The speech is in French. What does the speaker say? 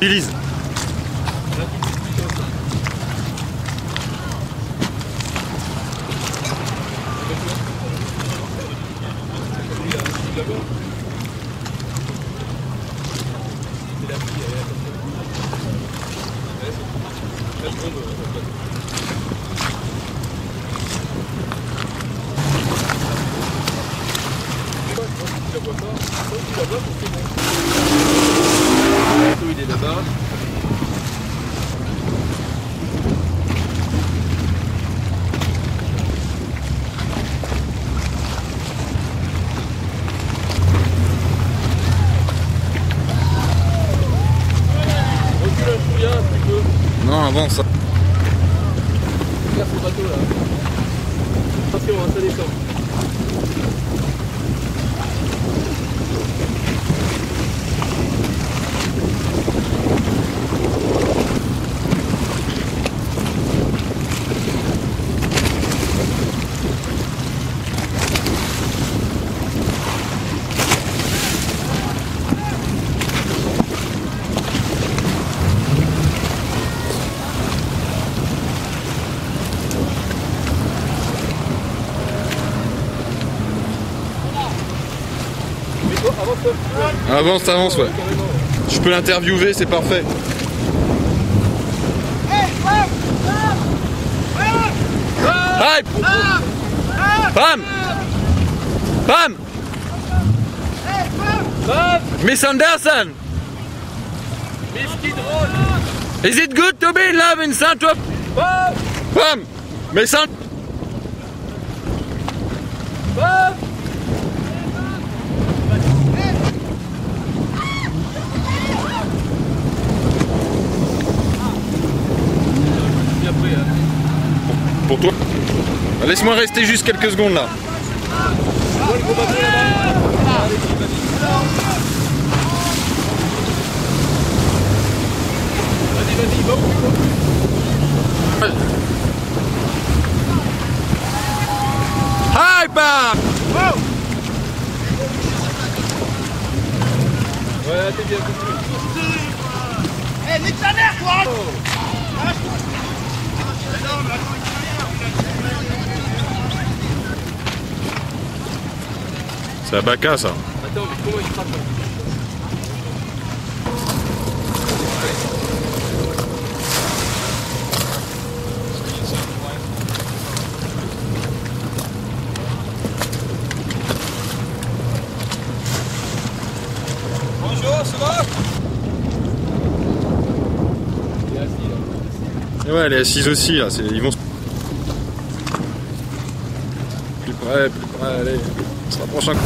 Élise. il est là-bas. Recule un chouïa, un petit peu. Non, avance. Regarde ce bateau là. Attention, hein, ça descend. Avance. Avance, ouais. Je peux l'interviewer, c'est parfait. Hype Pam Pam Miss Anderson Miss. Is it good to be in love in Saint-Tropez Pam Mais Saint... Pour toi Laisse-moi rester juste quelques secondes là. Hi Pam Ouais, t'es bien, continue. Eh, nique sa mère, toi C'est un ça. Attends, mais comment il frappe Bonjour, ça va? Il est assis là. Et ouais, elle est assise aussi là. c'est- Ils vont se- Plus près, plus près, allez. Слабошек.